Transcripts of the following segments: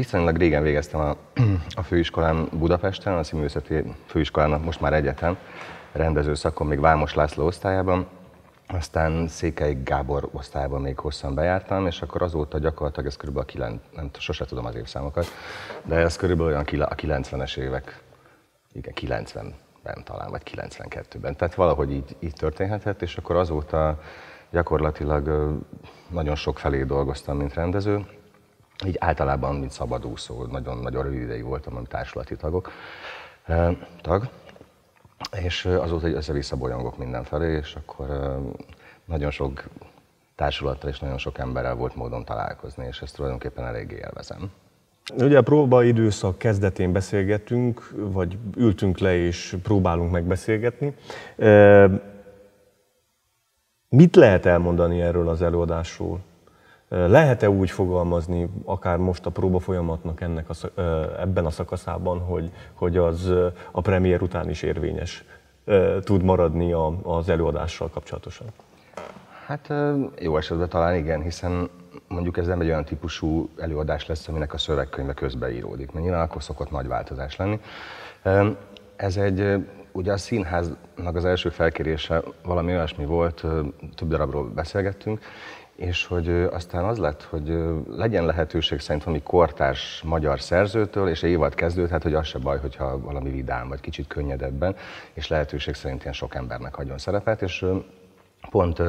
Viszonylag régen végeztem a, a főiskolán Budapesten, a színművészeti főiskolán most már egyetem, rendező szakon még Vámos László osztályában, aztán Székely Gábor osztályában még hosszan bejártam, és akkor azóta gyakorlatilag ez körülbelül a 9, nem sose tudom az évszámokat, de ez körülbelül olyan a 90-es évek, igen, 90-ben talán, vagy 92-ben. Tehát valahogy így, így történhetett, és akkor azóta gyakorlatilag nagyon sok felé dolgoztam, mint rendező, így általában, mint szabadúszó, nagyon-nagyon rövid ideig voltam, mint társulati tagok, tag, és azóta össze-vissza bolyongok mindenfelé, és akkor nagyon sok társulattal és nagyon sok emberrel volt módon találkozni, és ezt tulajdonképpen eléggé élvezem. Ugye a próba időszak kezdetén beszélgettünk, vagy ültünk le és próbálunk megbeszélgetni. Mit lehet elmondani erről az előadásról? Lehet-e úgy fogalmazni, akár most a próba folyamatnak ennek a, ebben a szakaszában, hogy, hogy az a premier után is érvényes tud maradni az előadással kapcsolatosan? Hát jó esetben talán igen, hiszen mondjuk ez nem egy olyan típusú előadás lesz, aminek a szövegkönyve közbeíródik, mert nyilván akkor szokott nagy változás lenni. Ez egy, ugye a színháznak az első felkérése valami olyasmi volt, több darabról beszélgettünk, és hogy aztán az lett, hogy legyen lehetőség szerint valami kortárs magyar szerzőtől, és évad kezdődhet, hogy az se baj, hogyha valami vidám, vagy kicsit könnyedebben, és lehetőség szerint ilyen sok embernek adjon szerepet, és pont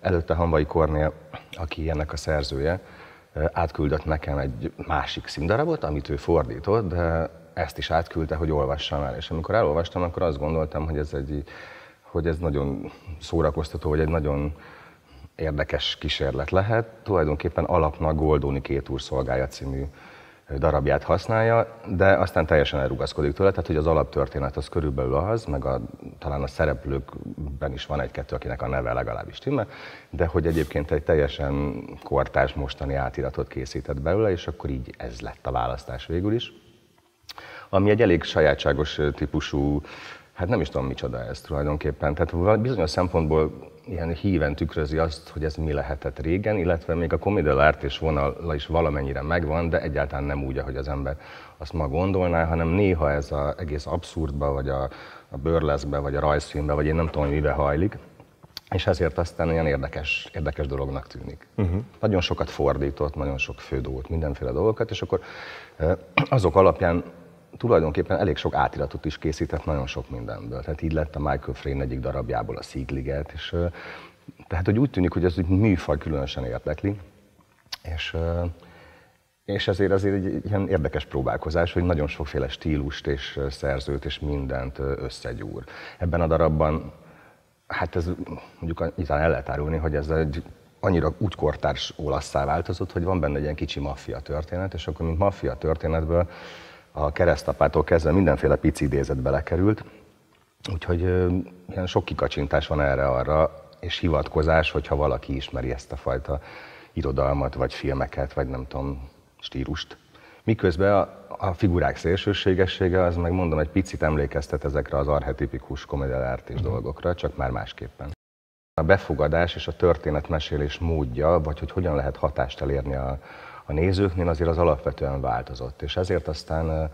előtte Hanvai Kornél, aki ennek a szerzője, átküldött nekem egy másik színdarabot, amit ő fordított, de ezt is átküldte, hogy olvassam el. És amikor elolvastam, akkor azt gondoltam, hogy ez, egy, hogy ez nagyon szórakoztató, hogy egy nagyon érdekes kísérlet lehet. Tulajdonképpen alapnak Goldoni két úr szolgája című darabját használja, de aztán teljesen elrugaszkodik tőle, tehát hogy az alaptörténet az körülbelül az, meg a, talán a szereplőkben is van egy-kettő, akinek a neve legalábbis timmel, de hogy egyébként egy teljesen kortárs mostani átiratot készített belőle, és akkor így ez lett a választás végül is. Ami egy elég sajátságos típusú, hát nem is tudom micsoda ez tulajdonképpen, tehát bizonyos szempontból ilyen híven tükrözi azt, hogy ez mi lehetett régen, illetve még a comedy art és vonala is valamennyire megvan, de egyáltalán nem úgy, ahogy az ember azt ma gondolná, hanem néha ez az egész abszurdba, vagy a, a burleszbe, vagy a rajzfilmbe, vagy én nem tudom, hogy mibe hajlik, és ezért aztán olyan érdekes, érdekes dolognak tűnik. Uh-huh. Nagyon sokat fordított, nagyon sok fődót, mindenféle dolgokat, és akkor azok alapján tulajdonképpen elég sok átiratot is készített nagyon sok mindenből. Tehát így lett a Michael Frayn egyik darabjából a Szígliget, és tehát hogy úgy tűnik, hogy ez egy műfaj különösen érdekli, és, és ezért azért egy ilyen érdekes próbálkozás, hogy nagyon sokféle stílust és szerzőt és mindent összegyúr. Ebben a darabban, hát ez mondjuk itt el lehet árulni, hogy ez egy annyira úgy kortárs olasszá változott, hogy van benne egy ilyen kicsi maffia történet, és akkor mint maffia történetből a keresztapától kezdve mindenféle pici idézet belekerült, úgyhogy ilyen sok kikacsintás van erre-arra, és hivatkozás, hogyha valaki ismeri ezt a fajta irodalmat, vagy filmeket, vagy nem tudom, stílust. Miközben a, a figurák szélsőségessége, az meg mondom, egy picit emlékeztet ezekre az archetipikus komediált és dolgokra, csak már másképpen. A befogadás és a történetmesélés módja, vagy hogy hogyan lehet hatást elérni a, a nézőknél azért az alapvetően változott. És ezért aztán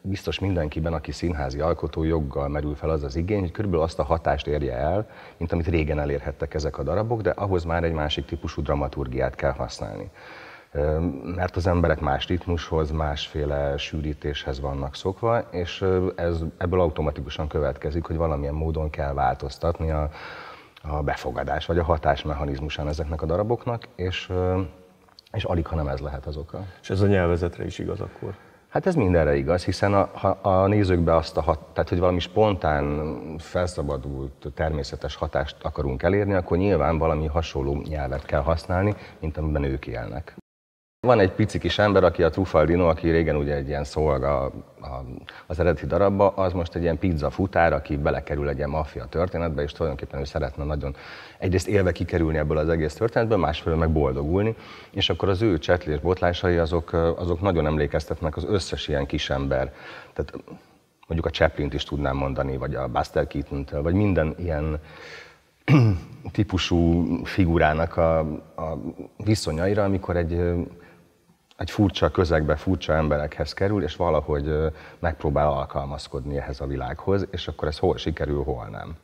biztos mindenkiben, aki színházi alkotó, joggal merül fel az az igény, hogy körülbelül azt a hatást érje el, mint amit régen elérhettek ezek a darabok, de ahhoz már egy másik típusú dramaturgiát kell használni. Mert az emberek más ritmushoz, másféle sűrítéshez vannak szokva, és ez ebből automatikusan következik, hogy valamilyen módon kell változtatni a, a befogadás vagy a hatásmechanizmusán ezeknek a daraboknak, és és alig, ha nem ez lehet az oka. És ez a nyelvezetre is igaz akkor? Hát ez mindenre igaz, hiszen a, ha a nézőkbe azt a hat, tehát hogy valami spontán, felszabadult, természetes hatást akarunk elérni, akkor nyilván valami hasonló nyelvet kell használni, mint amiben ők élnek. Van egy pici kis ember, aki a Trufaldino, aki régen ugye egy ilyen szolga az eredeti darabba, az most egy ilyen pizza futár, aki belekerül egy ilyen maffia történetbe, és tulajdonképpen ő szeretne nagyon egyrészt élve kikerülni ebből az egész történetből, másfelől meg boldogulni, és akkor az ő csetlés botlásai azok, azok nagyon emlékeztetnek az összes ilyen kisember. Tehát mondjuk a chaplin is tudnám mondani, vagy a Buster keaton vagy minden ilyen típusú figurának a, a viszonyaira, amikor egy egy furcsa közegbe, furcsa emberekhez kerül, és valahogy megpróbál alkalmazkodni ehhez a világhoz, és akkor ez hol sikerül, hol nem.